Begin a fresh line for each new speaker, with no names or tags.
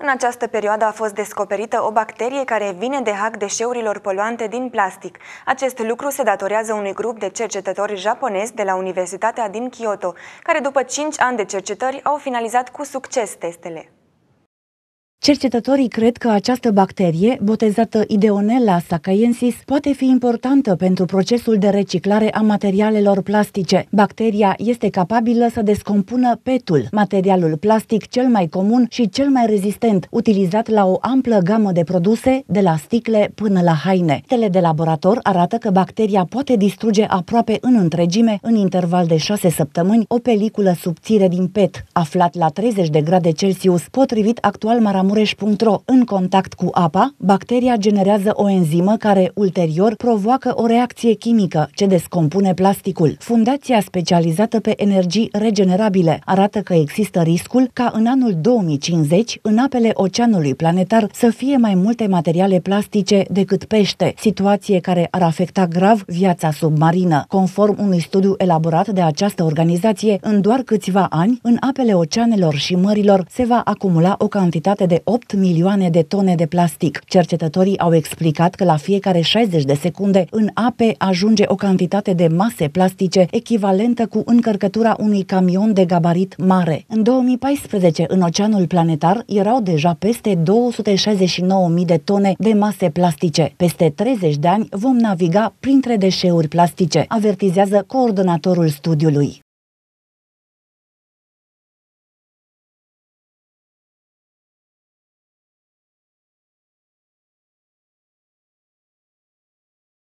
În această perioadă a fost descoperită o bacterie care vine de hack deșeurilor poluante din plastic. Acest lucru se datorează unui grup de cercetători japonezi de la Universitatea din Kyoto, care după 5 ani de cercetări au finalizat cu succes testele.
Cercetătorii cred că această bacterie, botezată Ideonella sacaiensis, poate fi importantă pentru procesul de reciclare a materialelor plastice. Bacteria este capabilă să descompună petul, materialul plastic cel mai comun și cel mai rezistent, utilizat la o amplă gamă de produse, de la sticle până la haine. Tele de laborator arată că bacteria poate distruge aproape în întregime, în interval de 6 săptămâni, o peliculă subțire din pet, aflat la 30 de grade Celsius, potrivit actual Maramureș Mureș.ro. În contact cu apa, bacteria generează o enzimă care ulterior provoacă o reacție chimică ce descompune plasticul. Fundația specializată pe energii regenerabile arată că există riscul ca în anul 2050 în apele oceanului planetar să fie mai multe materiale plastice decât pește, situație care ar afecta grav viața submarină. Conform unui studiu elaborat de această organizație, în doar câțiva ani, în apele oceanelor și mărilor se va acumula o cantitate de 8 milioane de tone de plastic. Cercetătorii au explicat că la fiecare 60 de secunde în ape ajunge o cantitate de mase plastice echivalentă cu încărcătura unui camion de gabarit mare. În 2014, în Oceanul Planetar, erau deja peste 269.000 de tone de mase plastice. Peste 30 de ani vom naviga printre deșeuri plastice, avertizează coordonatorul studiului.